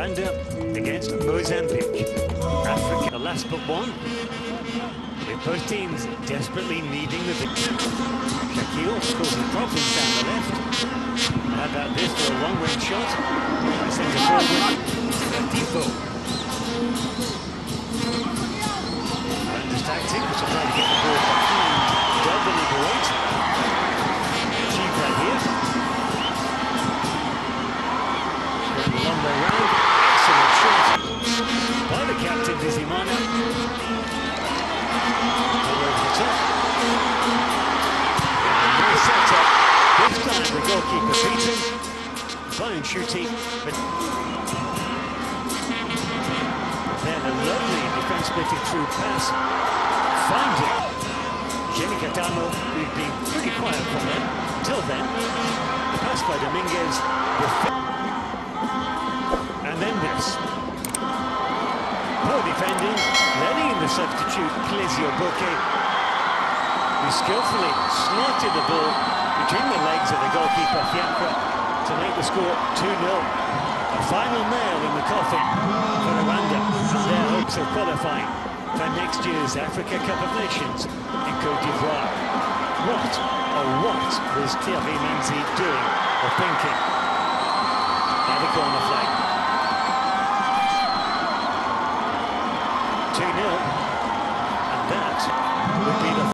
Rwanda against Mozambique. Africa, the last but one. With both teams desperately needing the victory. Shaquille causing problems down the left. How about this for a long-range shot? By centre forward, Defoe. Nice setup. This time the goalkeeper Peter. Fine shooting, but then a lovely defence splitting through pass. Finding Geny Catamo, who'd been pretty quiet from them till then. The pass by Dominguez. Defending, letting in the substitute Clesio Bauque, He skillfully slotted the ball between the legs of the goalkeeper Fiacre to make the score 2-0. A final nail in the coffin for Rwanda and their hopes of qualifying for next year's Africa Cup of Nations in Cote d'Ivoire. What, or what was Thierry Manzi doing or thinking by the corner flag? 2-0, and that would be the